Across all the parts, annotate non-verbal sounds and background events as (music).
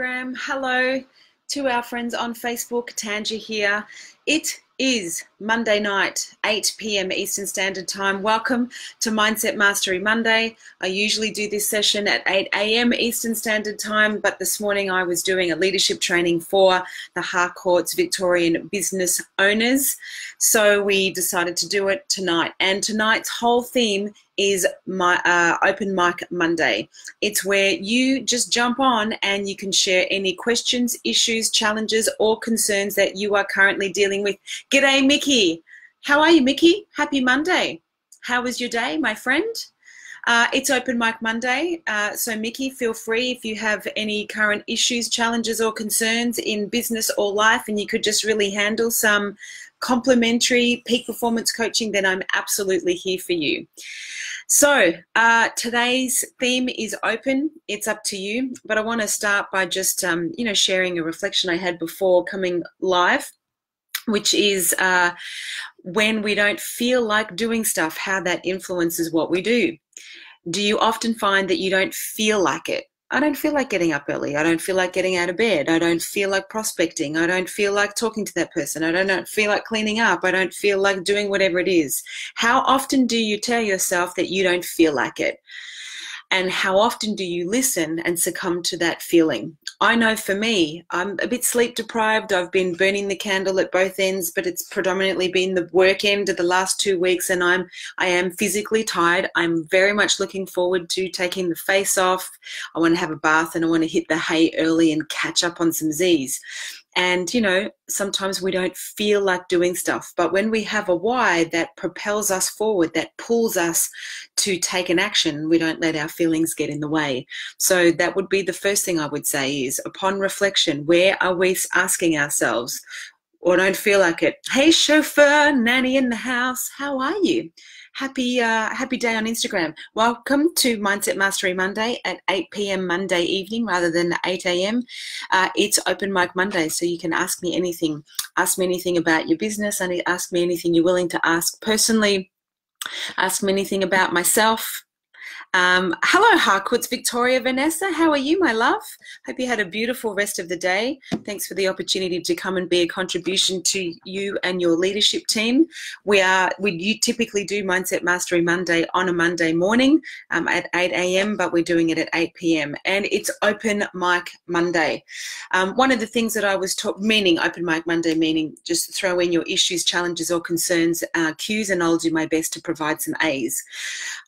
Instagram. Hello to our friends on Facebook. Tanja here. It is Monday night, 8 p.m. Eastern Standard Time. Welcome to Mindset Mastery Monday. I usually do this session at 8 a.m. Eastern Standard Time, but this morning I was doing a leadership training for the Harcourts Victorian business owners. So we decided to do it tonight. And tonight's whole theme is my uh, open mic Monday. It's where you just jump on and you can share any questions, issues, challenges, or concerns that you are currently dealing with. G'day, Mickey. How are you, Mickey? Happy Monday. How was your day, my friend? Uh, it's Open Mic Monday. Uh, so, Mickey, feel free if you have any current issues, challenges, or concerns in business or life, and you could just really handle some complimentary peak performance coaching, then I'm absolutely here for you. So uh, today's theme is open. It's up to you, but I want to start by just um, you know sharing a reflection I had before coming live, which is uh, when we don't feel like doing stuff, how that influences what we do. Do you often find that you don't feel like it? I don't feel like getting up early. I don't feel like getting out of bed. I don't feel like prospecting. I don't feel like talking to that person. I don't feel like cleaning up. I don't feel like doing whatever it is. How often do you tell yourself that you don't feel like it? And how often do you listen and succumb to that feeling? I know for me, I'm a bit sleep deprived. I've been burning the candle at both ends, but it's predominantly been the work end of the last two weeks, and I'm I am physically tired. I'm very much looking forward to taking the face off. I want to have a bath and I want to hit the hay early and catch up on some Z's. And, you know, sometimes we don't feel like doing stuff. But when we have a why that propels us forward, that pulls us to take an action, we don't let our feelings get in the way. So that would be the first thing I would say is upon reflection, where are we asking ourselves, or don't feel like it? Hey, chauffeur, nanny in the house, how are you? happy uh, happy day on Instagram. Welcome to Mindset Mastery Monday at 8 p.m. Monday evening rather than 8 a.m. Uh, it's Open Mic Monday, so you can ask me anything. Ask me anything about your business, and ask me anything you're willing to ask personally. Ask me anything about myself, um, hello, Harcourts, Victoria, Vanessa. How are you, my love? Hope you had a beautiful rest of the day. Thanks for the opportunity to come and be a contribution to you and your leadership team. We are we you typically do Mindset Mastery Monday on a Monday morning um, at 8 a.m., but we're doing it at 8 p.m. and it's Open Mic Monday. Um, one of the things that I was taught, meaning Open Mic Monday, meaning just throw in your issues, challenges, or concerns, uh, cues, and I'll do my best to provide some A's.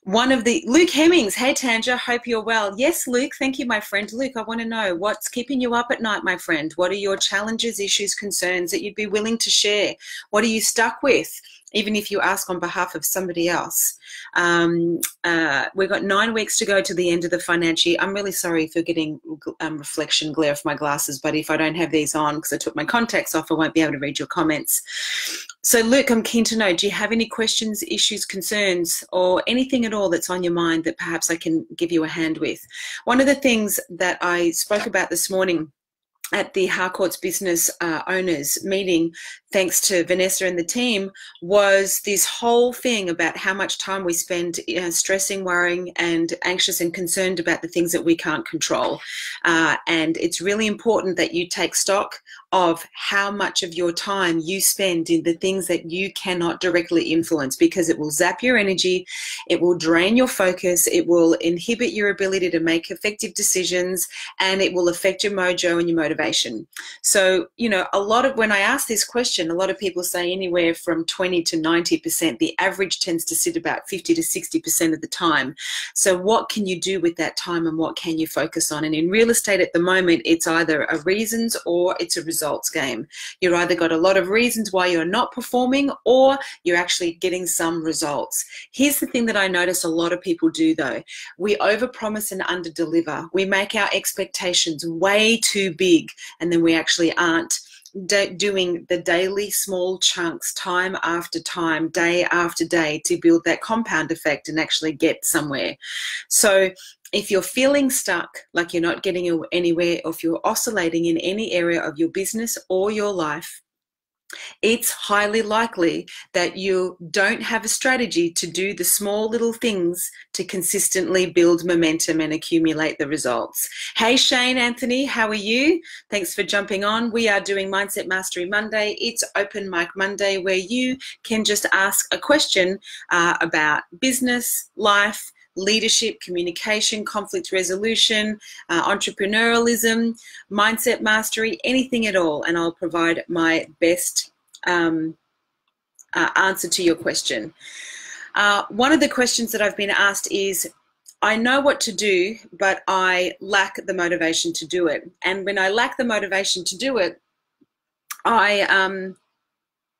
One of the Luke Hemmings. Hey Tanja, hope you're well. Yes, Luke. Thank you, my friend. Luke, I want to know what's keeping you up at night, my friend. What are your challenges, issues, concerns that you'd be willing to share? What are you stuck with? even if you ask on behalf of somebody else. Um, uh, we've got nine weeks to go to the end of the financial year. I'm really sorry for getting um, reflection glare off my glasses, but if I don't have these on because I took my contacts off, I won't be able to read your comments. So, Luke, I'm keen to know do you have any questions, issues, concerns, or anything at all that's on your mind that perhaps I can give you a hand with? One of the things that I spoke about this morning at the Harcourts business uh, owners meeting, thanks to Vanessa and the team, was this whole thing about how much time we spend you know, stressing, worrying, and anxious and concerned about the things that we can't control. Uh, and it's really important that you take stock of how much of your time you spend in the things that you cannot directly influence because it will zap your energy, it will drain your focus, it will inhibit your ability to make effective decisions, and it will affect your mojo and your motivation. So, you know, a lot of when I ask this question, a lot of people say anywhere from 20 to 90%. The average tends to sit about 50 to 60% of the time. So, what can you do with that time and what can you focus on? And in real estate at the moment, it's either a reasons or it's a results game. You've either got a lot of reasons why you're not performing or you're actually getting some results. Here's the thing that I notice a lot of people do though. We overpromise and underdeliver. We make our expectations way too big and then we actually aren't doing the daily small chunks time after time, day after day to build that compound effect and actually get somewhere. So if you're feeling stuck, like you're not getting anywhere, or if you're oscillating in any area of your business or your life, it's highly likely that you don't have a strategy to do the small little things to consistently build momentum and accumulate the results. Hey, Shane Anthony, how are you? Thanks for jumping on. We are doing Mindset Mastery Monday. It's Open Mic Monday where you can just ask a question uh, about business, life, leadership, communication, conflict resolution, uh, entrepreneurialism, mindset mastery, anything at all. And I'll provide my best um, uh, answer to your question. Uh, one of the questions that I've been asked is I know what to do, but I lack the motivation to do it. And when I lack the motivation to do it, I um,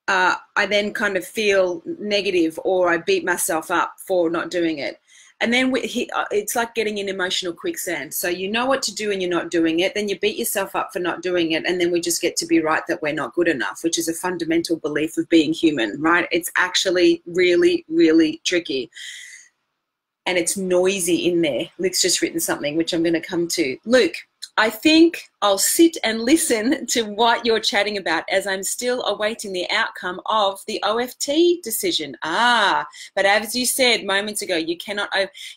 uh, I then kind of feel negative or I beat myself up for not doing it and then he, uh, it's like getting in emotional quicksand. So you know what to do and you're not doing it. Then you beat yourself up for not doing it. And then we just get to be right that we're not good enough which is a fundamental belief of being human right? It's actually really really tricky. And it's noisy in there. Luke's just written something which i'm going to come to. Luke I think I'll sit and listen to what you're chatting about as I'm still awaiting the outcome of the OFT decision. Ah, but as you said moments ago, you cannot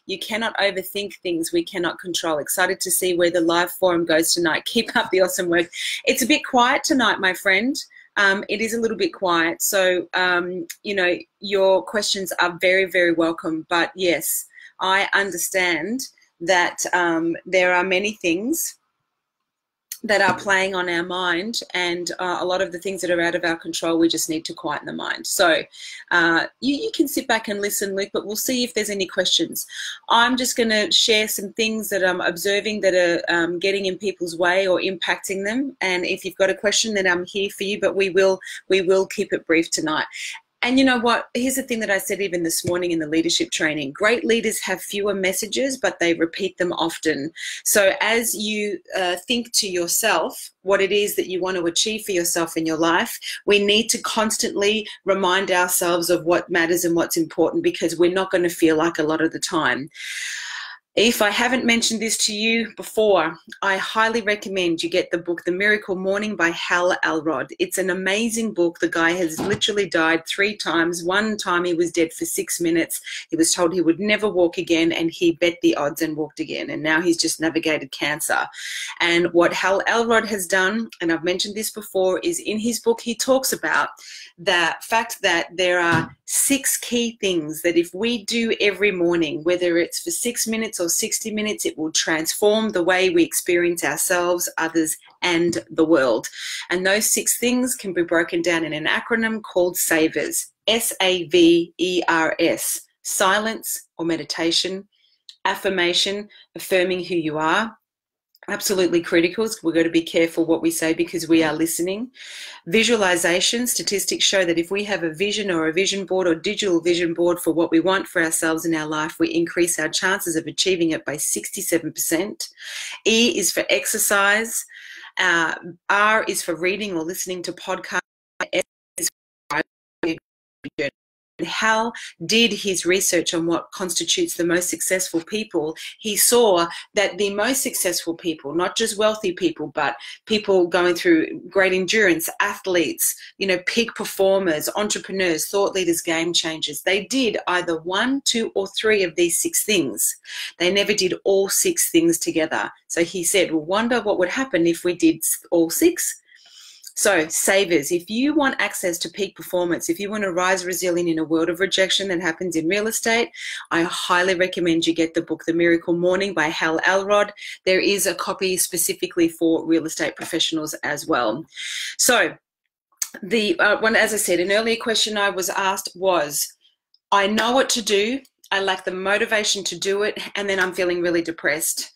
you cannot overthink things we cannot control. Excited to see where the live forum goes tonight. (laughs) Keep up the awesome work. It's a bit quiet tonight, my friend. Um, it is a little bit quiet, so um, you know your questions are very very welcome. But yes, I understand that um, there are many things that are playing on our mind and uh, a lot of the things that are out of our control we just need to quieten the mind. So uh, you, you, can sit back and listen luke but we'll see if there's any questions. I'm just going to share some things that i'm observing that are um, getting in people's way or impacting them and if you've got a question then i'm here for you but we will we will keep it brief tonight and you know what? Here's the thing that I said even this morning in the leadership training great leaders have fewer messages, but they repeat them often. So as you uh, think to yourself what it is that you want to achieve for yourself in your life, we need to constantly remind ourselves of what matters and what's important because we're not going to feel like a lot of the time. If I haven't mentioned this to you before, I highly recommend you get the book The Miracle Morning by Hal Elrod. It's an amazing book. The guy has literally died three times. One time he was dead for six minutes. He was told he would never walk again, and he bet the odds and walked again. And now he's just navigated cancer. And what Hal Elrod has done, and I've mentioned this before, is in his book he talks about the fact that there are six key things that if we do every morning, whether it's for six minutes or 60 minutes, it will transform the way we experience ourselves, others, and the world. And those six things can be broken down in an acronym called SAVERS S A V E R S silence or meditation, affirmation, affirming who you are, absolutely critical. We've got to be careful what we say because we are listening. Visualization statistics show that if we have a vision or a vision board or digital vision board for what we want for ourselves in our life, we increase our chances of achieving it by 67%. E is for exercise. Uh, R is for reading or listening to podcasts. S is for Hal did his research on what constitutes the most successful people, he saw that the most successful people, not just wealthy people, but people going through great endurance, athletes, you know, peak performers, entrepreneurs, thought leaders, game changers, they did either one, two, or three of these six things. They never did all six things together. So he said, well, wonder what would happen if we did all six so, savers, if you want access to peak performance, if you want to rise resilient in a world of rejection that happens in real estate, I highly recommend you get the book The Miracle Morning by Hal Elrod. There is a copy specifically for real estate professionals as well. So, the uh, one, as I said, an earlier question I was asked was, I know what to do. I lack the motivation to do it, and then I'm feeling really depressed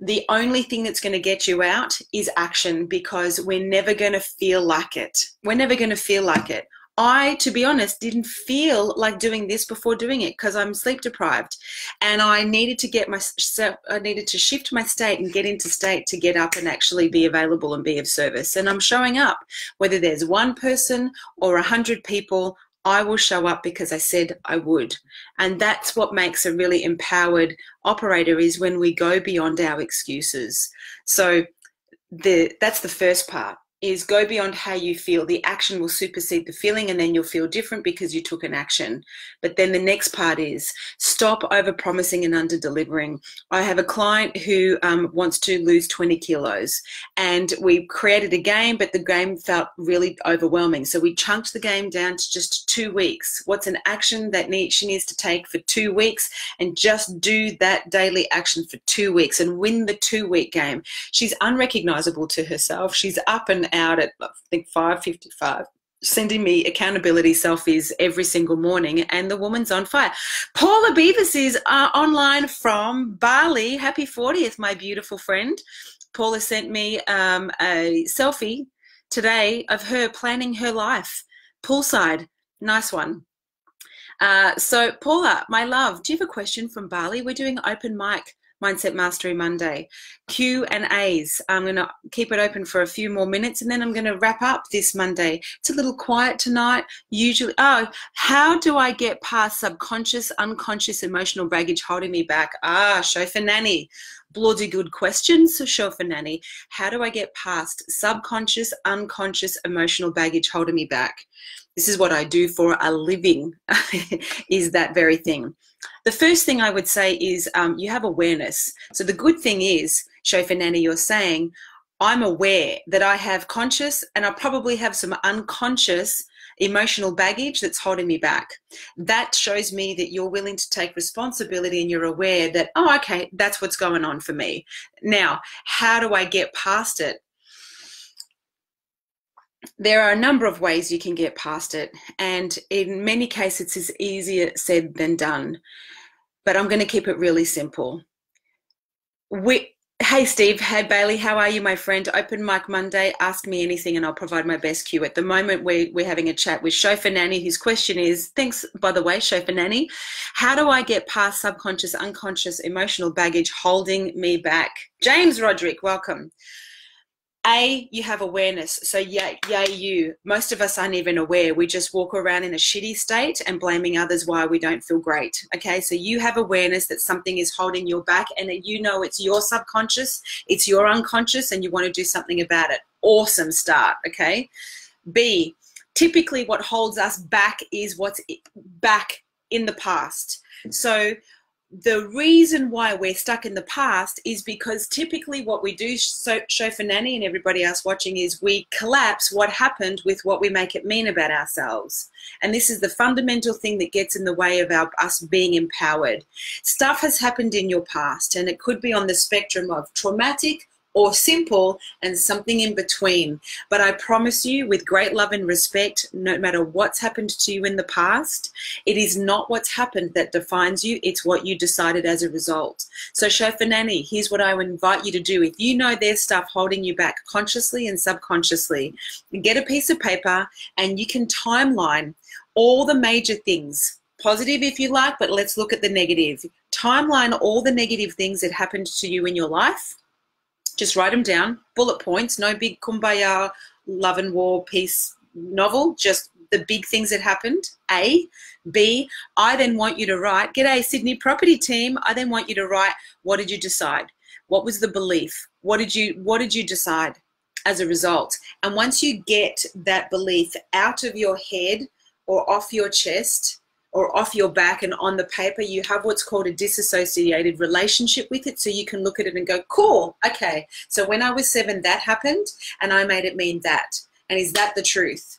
the only thing that's going to get you out is action because we're never going to feel like it. We're never going to feel like it. I, to be honest, didn't feel like doing this before doing it because I'm sleep deprived, and I needed to get my I needed to shift my state and get into state to get up and actually be available and be of service. And I'm showing up, whether there's one person or a hundred people I will show up because I said I would. And that's what makes a really empowered operator is when we go beyond our excuses. So the that's the first part. Is go beyond how you feel. The action will supersede the feeling, and then you'll feel different because you took an action. But then the next part is stop over promising and under delivering. I have a client who um, wants to lose 20 kilos, and we created a game, but the game felt really overwhelming. So we chunked the game down to just two weeks. What's an action that she needs to take for two weeks, and just do that daily action for two weeks and win the two week game. She's unrecognizable to herself. She's up and out at I think 5:55 sending me accountability selfies every single morning and the woman's on fire. Paula beavis is uh, online from bali. Happy 40th my beautiful friend. Paula sent me um, a selfie today of her planning her life. Poolside nice one. Uh, so paula my love do you have a question from bali? We're doing open mic Mindset Mastery Monday. Q and A's. I'm going to keep it open for a few more minutes and then I'm going to wrap up this Monday. It's a little quiet tonight. Usually, oh, how do I get past subconscious, unconscious emotional baggage holding me back? Ah, chauffeur nanny. Bloody good questions, for nanny. How do I get past subconscious, unconscious emotional baggage holding me back? This is what I do for a living, (laughs) is that very thing. The first thing I would say is um, you have awareness. So the good thing is, Chauffeur Nanny, you're saying, I'm aware that I have conscious and I probably have some unconscious emotional baggage that's holding me back. That shows me that you're willing to take responsibility and you're aware that, oh, okay, that's what's going on for me. Now, how do I get past it? There are a number of ways you can get past it, and in many cases, it's easier said than done. But I'm going to keep it really simple. We, hey, Steve. Hey, Bailey. How are you, my friend? Open Mic Monday. Ask me anything, and I'll provide my best cue. At the moment, we're, we're having a chat with Chauffeur Nanny, whose question is thanks, by the way, Chauffeur Nanny. How do I get past subconscious, unconscious, emotional baggage holding me back? James Roderick, welcome. A, you have awareness. So, yeah, yeah, you. Most of us aren't even aware. We just walk around in a shitty state and blaming others why we don't feel great. Okay, so you have awareness that something is holding you back and that you know it's your subconscious, it's your unconscious, and you want to do something about it. Awesome start. Okay. B, typically what holds us back is what's back in the past. So, the reason why we're stuck in the past is because typically what we do so, Chauffeur nanny and everybody else watching is we collapse what happened with what we make it mean about ourselves. And this is the fundamental thing that gets in the way of our, us being empowered. Stuff has happened in your past and it could be on the spectrum of traumatic or simple and something in between. But I promise you, with great love and respect, no matter what's happened to you in the past, it is not what's happened that defines you, it's what you decided as a result. So, Nanny, here's what I would invite you to do. If you know there's stuff holding you back consciously and subconsciously, get a piece of paper and you can timeline all the major things positive if you like, but let's look at the negative. Timeline all the negative things that happened to you in your life just write them down, bullet points, no big kumbaya love and war peace novel, just the big things that happened. A. B. I then want you to write, G'day, Sydney property team. I then want you to write, what did you decide? What was the belief? What did you what did you decide as a result? And once you get that belief out of your head or off your chest, or off your back and on the paper, you have what's called a disassociated relationship with it. So you can look at it and go, cool, okay. So when I was seven, that happened, and I made it mean that. And is that the truth?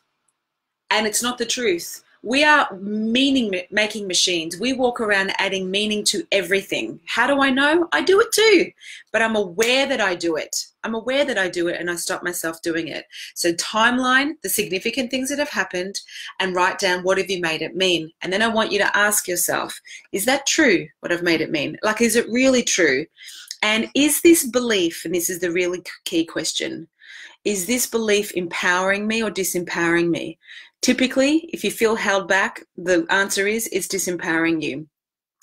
And it's not the truth. We are meaning making machines. We walk around adding meaning to everything. How do I know? I do it too, but I'm aware that I do it. I'm aware that I do it and I stop myself doing it. So, timeline the significant things that have happened and write down what have you made it mean. And then I want you to ask yourself, is that true, what I've made it mean? Like, is it really true? And is this belief, and this is the really key question, is this belief empowering me or disempowering me? Typically, if you feel held back, the answer is it's disempowering you.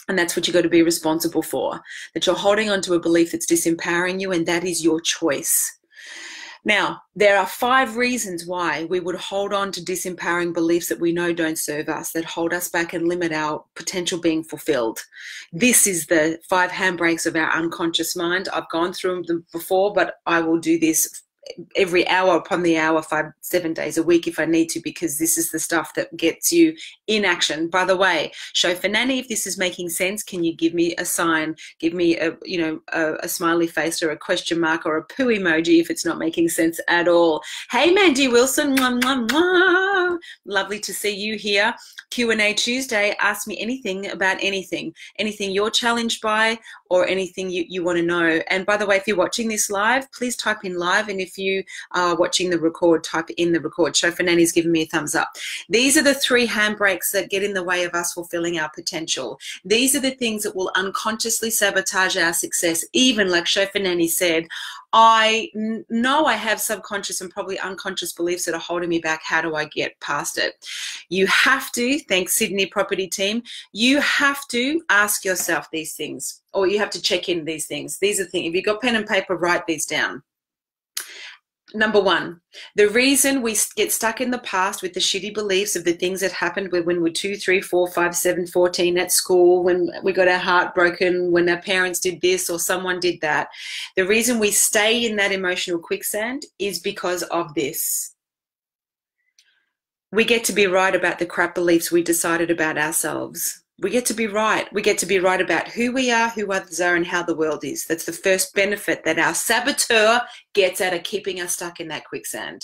And that's what you've got to be responsible for. That you're holding on to a belief that's disempowering you, and that is your choice. Now, there are five reasons why we would hold on to disempowering beliefs that we know don't serve us, that hold us back and limit our potential being fulfilled. This is the five handbrakes of our unconscious mind. I've gone through them before, but I will do this every hour upon the hour, five, seven days a week if I need to, because this is the stuff that gets you in action. By the way, Chauffeur Nanny, if this is making sense, can you give me a sign, give me a, you know, a, a smiley face or a question mark or a poo emoji if it's not making sense at all. Hey, Mandy Wilson, mwah, mwah, mwah. lovely to see you here. Q&A Tuesday, ask me anything about anything, anything you're challenged by or anything you, you want to know. And by the way, if you're watching this live, please type in live. And if you are watching the record, type in the record. Chauffeur Nanny's giving me a thumbs up. These are the three handbrakes that get in the way of us fulfilling our potential. These are the things that will unconsciously sabotage our success. Even like Nanny said, I know I have subconscious and probably unconscious beliefs that are holding me back. How do I get past it? You have to, thanks Sydney property team, you have to ask yourself these things or you have to check in these things. These are things, if you've got pen and paper, write these down. Number one, the reason we get stuck in the past with the shitty beliefs of the things that happened when we were two, three, four, five, seven, 14 at school, when we got our heart broken, when our parents did this or someone did that. The reason we stay in that emotional quicksand is because of this. We get to be right about the crap beliefs we decided about ourselves we get to be right. We get to be right about who we are, who others are, and how the world is. That's the first benefit that our saboteur gets out of keeping us stuck in that quicksand.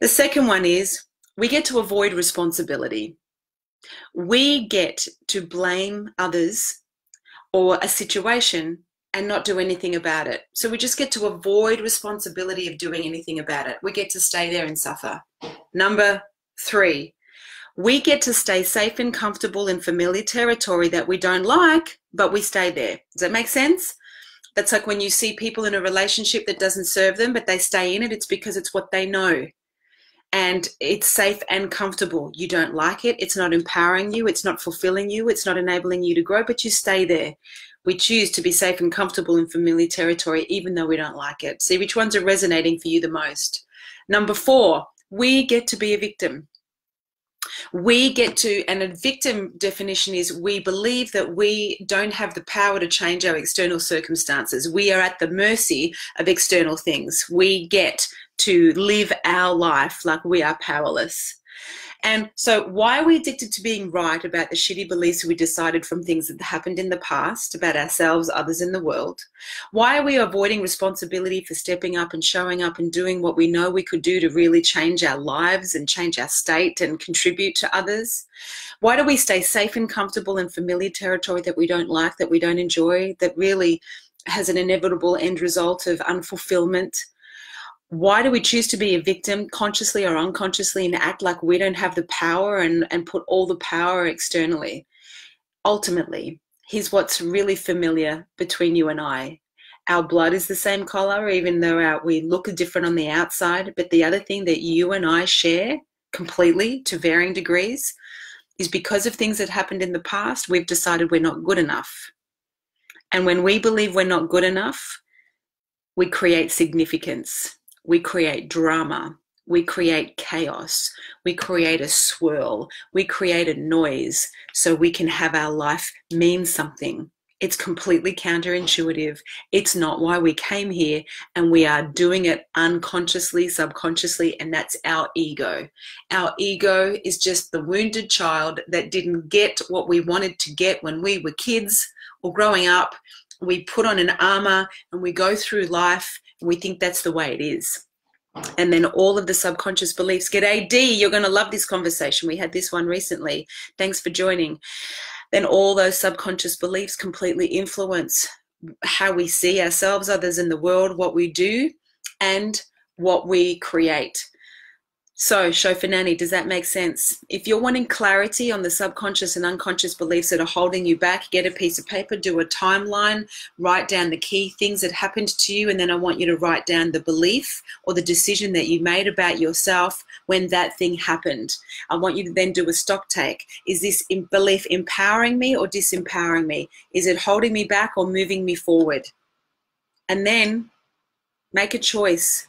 The second one is we get to avoid responsibility. We get to blame others or a situation and not do anything about it. So we just get to avoid responsibility of doing anything about it. We get to stay there and suffer. Number three, we get to stay safe and comfortable in familiar territory that we don't like, but we stay there. Does that make sense? That's like when you see people in a relationship that doesn't serve them, but they stay in it, it's because it's what they know. And it's safe and comfortable. You don't like it. It's not empowering you. It's not fulfilling you. It's not enabling you to grow, but you stay there. We choose to be safe and comfortable in familiar territory, even though we don't like it. See which ones are resonating for you the most. Number four, we get to be a victim we get to, and a victim definition is we believe that we don't have the power to change our external circumstances. We are at the mercy of external things. We get to live our life like we are powerless. And so, why are we addicted to being right about the shitty beliefs we decided from things that happened in the past about ourselves, others in the world? Why are we avoiding responsibility for stepping up and showing up and doing what we know we could do to really change our lives and change our state and contribute to others? Why do we stay safe and comfortable in familiar territory that we don't like, that we don't enjoy, that really has an inevitable end result of unfulfillment? Why do we choose to be a victim consciously or unconsciously and act like we don't have the power and, and put all the power externally? Ultimately, here's what's really familiar between you and I. Our blood is the same color, even though our, we look different on the outside. But the other thing that you and I share completely to varying degrees is because of things that happened in the past, we've decided we're not good enough. And when we believe we're not good enough, we create significance we create drama, we create chaos, we create a swirl, we create a noise so we can have our life mean something. It's completely counterintuitive. It's not why we came here, and we are doing it unconsciously, subconsciously, and that's our ego. Our ego is just the wounded child that didn't get what we wanted to get when we were kids or growing up. We put on an armor and we go through life we think that's the way it is. And then all of the subconscious beliefs get AD. You're going to love this conversation. We had this one recently. Thanks for joining. Then all those subconscious beliefs completely influence how we see ourselves, others in the world, what we do, and what we create. So, nanny, does that make sense? If you're wanting clarity on the subconscious and unconscious beliefs that are holding you back, get a piece of paper, do a timeline, write down the key things that happened to you, and then I want you to write down the belief or the decision that you made about yourself when that thing happened. I want you to then do a stock take. Is this belief empowering me or disempowering me? Is it holding me back or moving me forward? And then make a choice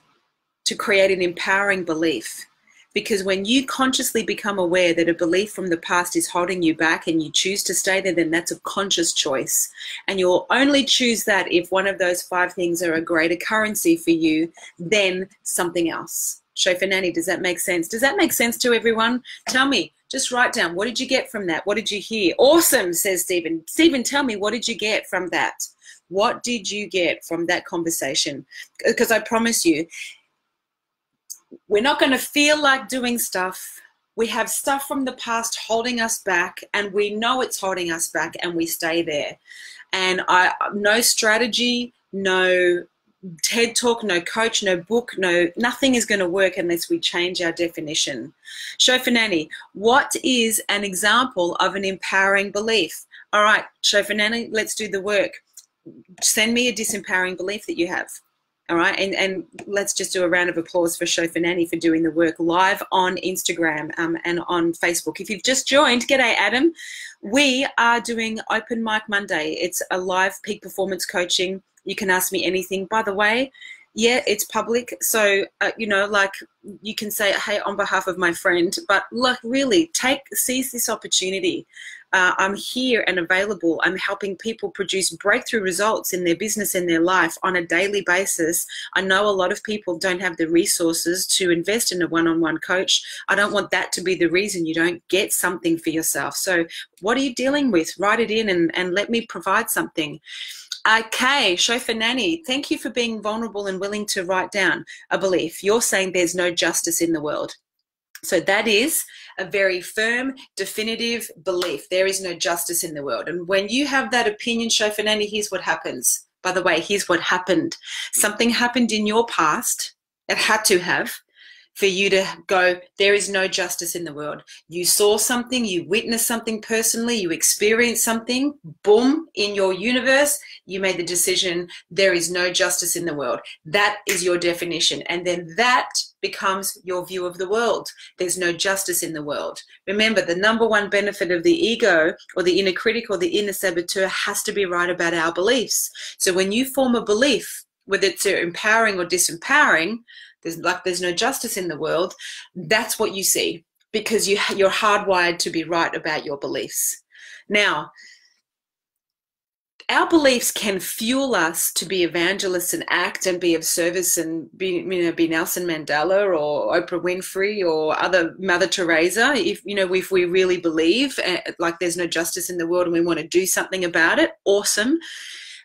to create an empowering belief Because when you consciously become aware that a belief from the past is holding you back and you choose to stay there, then that's a conscious choice. And you'll only choose that if one of those five things are a greater currency for you than something else. Chauffeur Nanny, does that make sense? Does that make sense to everyone? Tell me, just write down what did you get from that? What did you hear? Awesome, says Stephen. Stephen, tell me, what did you get from that? What did you get from that conversation? Because I promise you, we're not going to feel like doing stuff. We have stuff from the past holding us back, and we know it's holding us back, and we stay there. And I, no strategy, no TED talk, no coach, no book, no nothing is going to work unless we change our definition. Chauffeur Nanny, what is an example of an empowering belief? All right, Chauffeur Nanny, let's do the work send me a disempowering belief that you have. All right, and, and let's just do a round of applause for Chauffeur Nanny for doing the work live on Instagram um, and on Facebook. If you've just joined, g'day Adam. We are doing Open Mic Monday. It's a live peak performance coaching. You can ask me anything. By the way, yeah, it's public. So, uh, you know, like you can say, hey, on behalf of my friend, but like really take, seize this opportunity. Uh, I'm here and available. I'm helping people produce breakthrough results in their business and their life on a daily basis. I know a lot of people don't have the resources to invest in a one on one coach. I don't want that to be the reason you don't get something for yourself. So, what are you dealing with? Write it in and, and let me provide something. Okay, Chauffeur Nanny, thank you for being vulnerable and willing to write down a belief. You're saying there's no justice in the world. So that is a very firm, definitive belief. There is no justice in the world. And when you have that opinion, Nanny, here's what happens. By the way, here's what happened. Something happened in your past. It had to have for you to go, there is no justice in the world. You saw something, you witnessed something personally, you experienced something, boom, in your universe, you made the decision, there is no justice in the world. That is your definition. And then that becomes your view of the world. There's no justice in the world. Remember, the number one benefit of the ego or the inner critic or the inner saboteur has to be right about our beliefs. So when you form a belief, whether it's empowering or disempowering, there's like there's no justice in the world that's what you see because you you're hardwired to be right about your beliefs now our beliefs can fuel us to be evangelists and act and be of service and be you know be Nelson Mandela or Oprah Winfrey or other Mother Teresa if you know if we really believe eh, like there's no justice in the world and we want to do something about it awesome.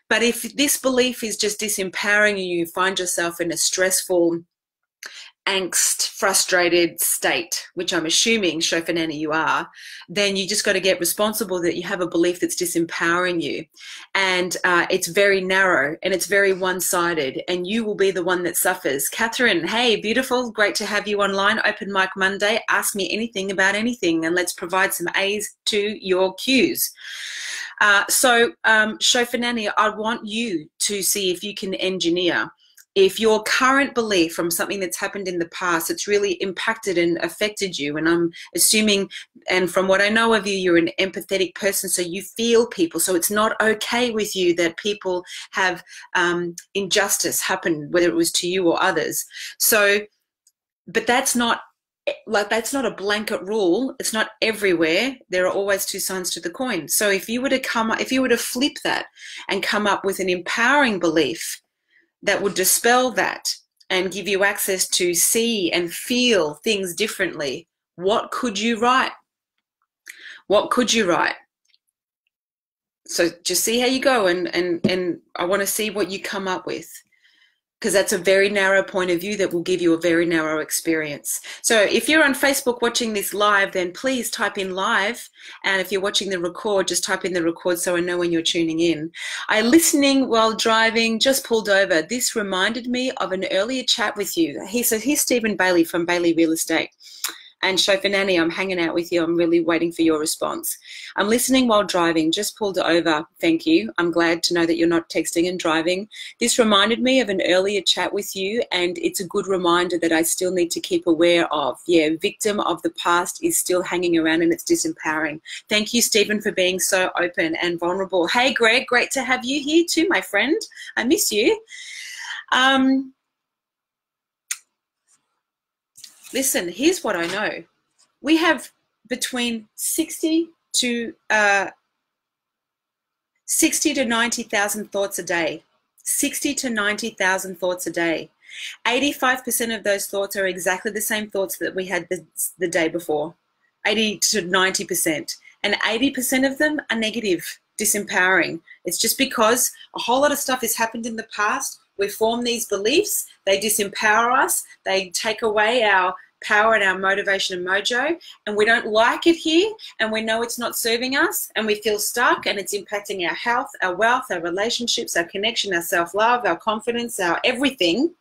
But if this belief is just disempowering you you find yourself in a stressful angst, frustrated state, which I'm assuming, Nanny, you are, then you just got to get responsible that you have a belief that's disempowering you. And uh, it's very narrow and it's very one sided, and you will be the one that suffers. Catherine, hey, beautiful. Great to have you online. Open Mic Monday. Ask me anything about anything, and let's provide some A's to your Q's. Uh, so, um, Nanny, I want you to see if you can engineer if your current belief from something that's happened in the past it's really impacted and affected you and i'm assuming and from what i know of you you're an empathetic person so you feel people so it's not okay with you that people have um, injustice happen whether it was to you or others. So but that's not like that's not a blanket rule. It's not everywhere. There are always two sides to the coin. So if you were to come if you were to flip that and come up with an empowering belief that would dispel that and give you access to see and feel things differently, what could you write? What could you write? So just see how you go and and and I want to see what you come up with because that's a very narrow point of view that will give you a very narrow experience. So if you're on Facebook watching this live, then please type in live. And if you're watching the record, just type in the record so I know when you're tuning in. I listening while driving, just pulled over. This reminded me of an earlier chat with you. He said, here's Stephen Bailey from Bailey Real Estate. And Chauffeur Nanny, I'm hanging out with you. I'm really waiting for your response. I'm listening while driving. Just pulled over. Thank you. I'm glad to know that you're not texting and driving. This reminded me of an earlier chat with you, and it's a good reminder that I still need to keep aware of. Yeah, victim of the past is still hanging around and it's disempowering. Thank you, Stephen, for being so open and vulnerable. Hey, Greg, great to have you here too, my friend. I miss you. Um, listen, here's what I know. We have between 60 to uh, 60 to 90,000 thoughts a day. 60 to 90,000 thoughts a day. 85% of those thoughts are exactly the same thoughts that we had the, the day before. 80 to 90%. And 80% of them are negative, disempowering. It's just because a whole lot of stuff has happened in the past. We form these beliefs, they disempower us, they take away our power and our motivation and mojo. And we don't like it here. And we know it's not serving us. And we feel stuck. And it's impacting our health our wealth our relationships our connection our self-love our confidence our everything.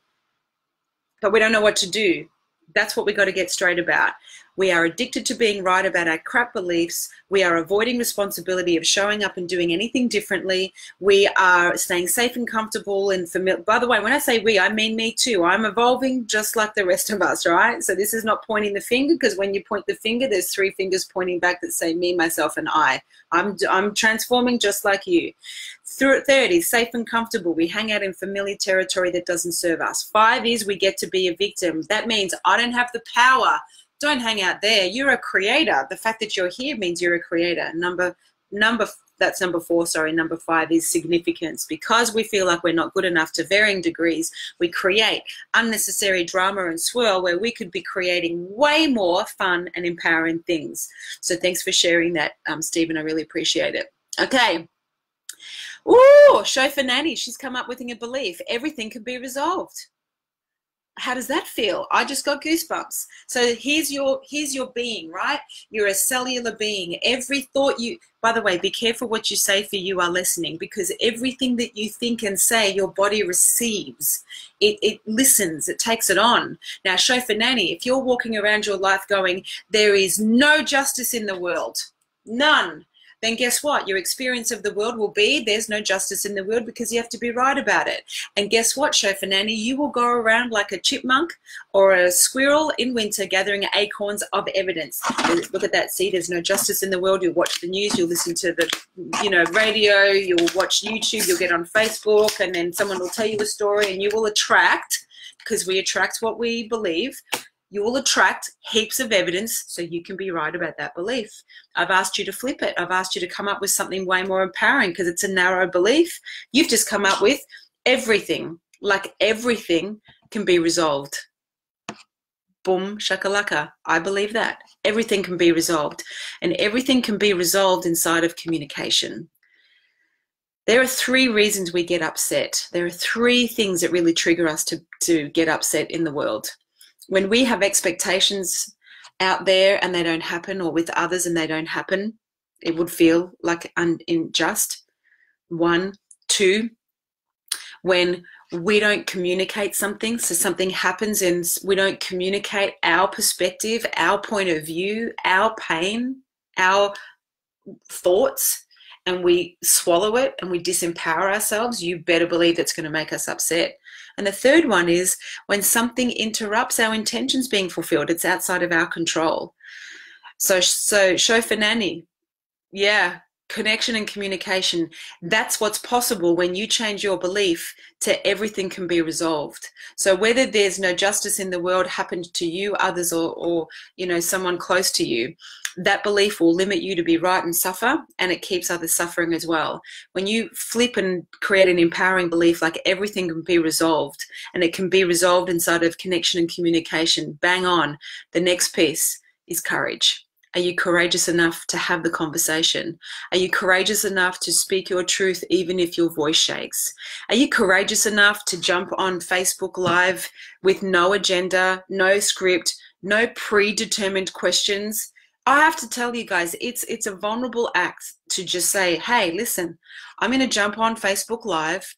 But we don't know what to do. That's what we got to get straight about we are addicted to being right about our crap beliefs. We are avoiding responsibility of showing up and doing anything differently. We are staying safe and comfortable and familiar. By the way, when I say we, I mean me too. I'm evolving just like the rest of us, right? So this is not pointing the finger because when you point the finger, there's three fingers pointing back that say me, myself, and I. I'm, I'm transforming just like you. Through 30, safe and comfortable. We hang out in familiar territory that doesn't serve us. Five is we get to be a victim. That means I don't have the power don't hang out there. You're a creator. The fact that you're here means you're a creator. Number number that's number four, sorry, number five is significance. Because we feel like we're not good enough to varying degrees, we create unnecessary drama and swirl where we could be creating way more fun and empowering things. So thanks for sharing that, um, Stephen. I really appreciate it. Okay. Ooh, Chauffeur Nanny. She's come up with a belief. Everything can be resolved how does that feel? I just got goosebumps. So here's your here's your being right? You're a cellular being. Every thought you by the way be careful what you say for you are listening because everything that you think and say your body receives. It, it listens. It takes it on. Now for nanny if you're walking around your life going there is no justice in the world. None then guess what? Your experience of the world will be there's no justice in the world because you have to be right about it. And guess what, Chauffeur Nanny? You will go around like a chipmunk or a squirrel in winter gathering acorns of evidence. Look at that. See, there's no justice in the world. You'll watch the news, you'll listen to the you know radio, you'll watch YouTube, you'll get on Facebook, and then someone will tell you a story and you will attract because we attract what we believe you will attract heaps of evidence so you can be right about that belief. I've asked you to flip it. I've asked you to come up with something way more empowering because it's a narrow belief. You've just come up with everything, like everything can be resolved. Boom, shakalaka. I believe that. Everything can be resolved. And everything can be resolved inside of communication. There are three reasons we get upset. There are three things that really trigger us to, to get upset in the world when we have expectations out there and they don't happen or with others and they don't happen it would feel like unjust. One two when we don't communicate something so something happens and we don't communicate our perspective our point of view our pain our thoughts and we swallow it and we disempower ourselves you better believe it's going to make us upset and the third one is when something interrupts our intentions being fulfilled, it's outside of our control. So, so Chauffeur nanny, yeah, connection and communication. That's what's possible when you change your belief to everything can be resolved. So whether there's no justice in the world happened to you, others, or, or you know someone close to you, that belief will limit you to be right and suffer, and it keeps others suffering as well. When you flip and create an empowering belief like everything can be resolved, and it can be resolved inside of connection and communication, bang on. The next piece is courage. Are you courageous enough to have the conversation? Are you courageous enough to speak your truth even if your voice shakes? Are you courageous enough to jump on Facebook Live with no agenda, no script, no predetermined questions? I have to tell you guys, it's it's a vulnerable act to just say, "Hey, listen, I'm going to jump on Facebook Live,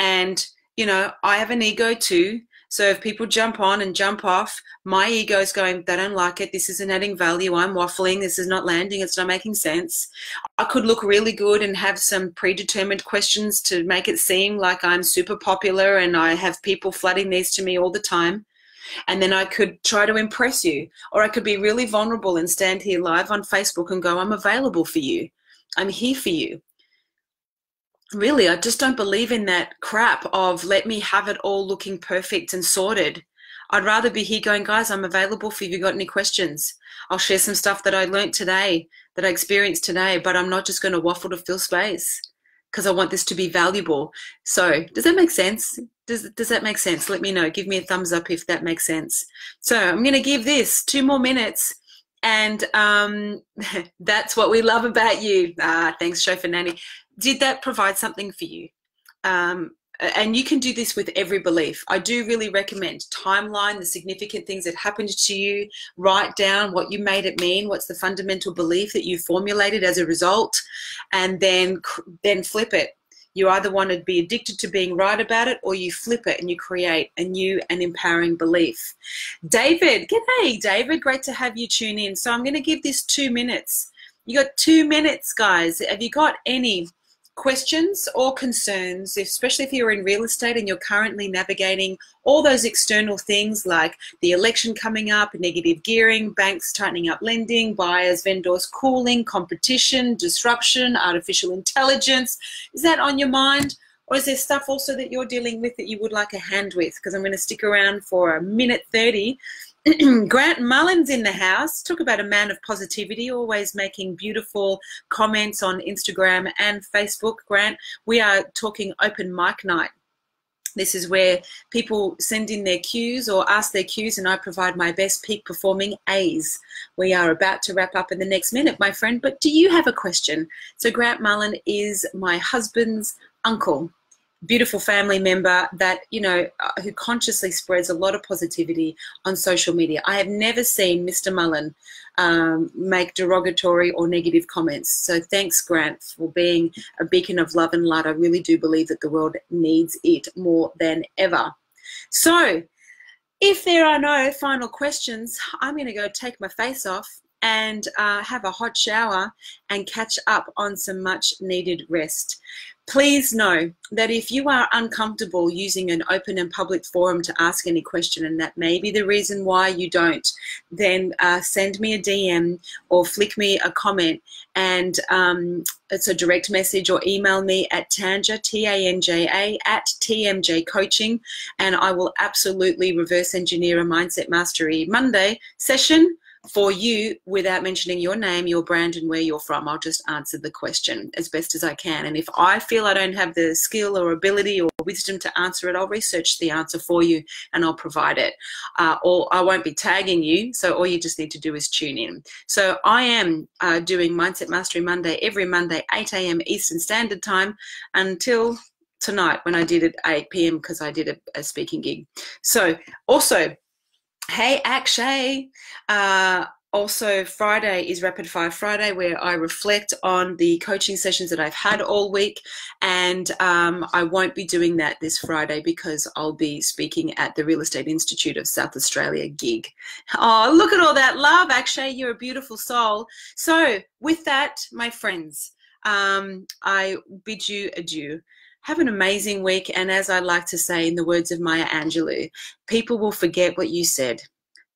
and you know, I have an ego too. So if people jump on and jump off, my ego is going, they don't like it. This isn't adding value. I'm waffling. This is not landing. It's not making sense. I could look really good and have some predetermined questions to make it seem like I'm super popular and I have people flooding these to me all the time and then I could try to impress you. Or I could be really vulnerable and stand here live on Facebook and go, I'm available for you. I'm here for you. Really, I just don't believe in that crap of let me have it all looking perfect and sorted. I'd rather be here going, guys, I'm available for if you've got any questions. I'll share some stuff that I learned today, that I experienced today, but I'm not just going to waffle to fill space because I want this to be valuable. So, does that make sense? Does, does that make sense? Let me know. Give me a thumbs up if that makes sense. So, I'm going to give this two more minutes. And um, (laughs) that's what we love about you. Ah, thanks, Chauffeur Nanny. Did that provide something for you? Um, and you can do this with every belief. I do really recommend timeline the significant things that happened to you, write down what you made it mean, what's the fundamental belief that you formulated as a result, and then then flip it. You either want to be addicted to being right about it or you flip it and you create a new and empowering belief. David, g'day, David. Great to have you tune in. So I'm going to give this two minutes. You got two minutes, guys. Have you got any questions or concerns, especially if you're in real estate and you're currently navigating all those external things like the election coming up, negative gearing, banks tightening up lending, buyers, vendors cooling, competition, disruption, artificial intelligence. Is that on your mind? Or is there stuff also that you're dealing with that you would like a hand with? Because I'm going to stick around for a minute 30 (clears throat) Grant Mullins in the house. Talk about a man of positivity, always making beautiful comments on Instagram and Facebook. Grant, we are talking open mic night. This is where people send in their cues or ask their cues, and I provide my best peak performing A's. We are about to wrap up in the next minute, my friend, but do you have a question? So, Grant Mullen is my husband's uncle beautiful family member that you know uh, who consciously spreads a lot of positivity on social media. I have never seen mr mullen um, make derogatory or negative comments. So thanks grant for being a beacon of love and light. I really do believe that the world needs it more than ever. So if there are no final questions i'm going to go take my face off and uh, have a hot shower and catch up on some much needed rest. Please know that if you are uncomfortable using an open and public forum to ask any question, and that may be the reason why you don't, then uh, send me a DM or flick me a comment, and um, it's a direct message or email me at Tanja, T A N J A, at TMJ Coaching, and I will absolutely reverse engineer a Mindset Mastery Monday session for you without mentioning your name, your brand, and where you're from. I'll just answer the question as best as I can. And if I feel I don't have the skill or ability or wisdom to answer it, I'll research the answer for you and I'll provide it. Uh, or I won't be tagging you. So all you just need to do is tune in. So I am uh, doing Mindset Mastery Monday every Monday, 8 a.m. Eastern Standard Time until tonight when I did it 8 p.m. because I did a, a speaking gig. So also Hey, Akshay. Uh, also, Friday is Rapid Fire Friday, where I reflect on the coaching sessions that I've had all week. And um, I won't be doing that this Friday because I'll be speaking at the Real Estate Institute of South Australia gig. Oh, look at all that love, Akshay. You're a beautiful soul. So, with that, my friends, um, I bid you adieu. Have an amazing week. And as I like to say in the words of Maya Angelou, people will forget what you said.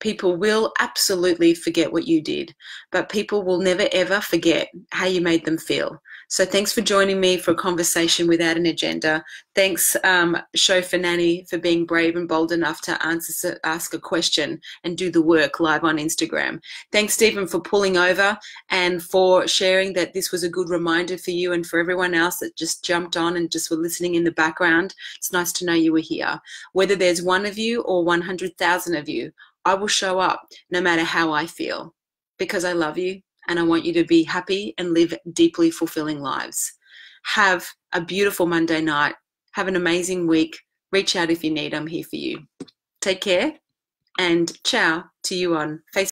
People will absolutely forget what you did, but people will never ever forget how you made them feel. So thanks for joining me for a conversation without an agenda. Thanks, um, Chauffeur Nanny, for being brave and bold enough to answer, ask a question and do the work live on Instagram. Thanks, Stephen, for pulling over and for sharing that this was a good reminder for you and for everyone else that just jumped on and just were listening in the background. It's nice to know you were here. Whether there's one of you or 100,000 of you, I will show up no matter how I feel because I love you and I want you to be happy and live deeply fulfilling lives. Have a beautiful Monday night. Have an amazing week. Reach out if you need. I'm here for you. Take care and ciao to you on Facebook.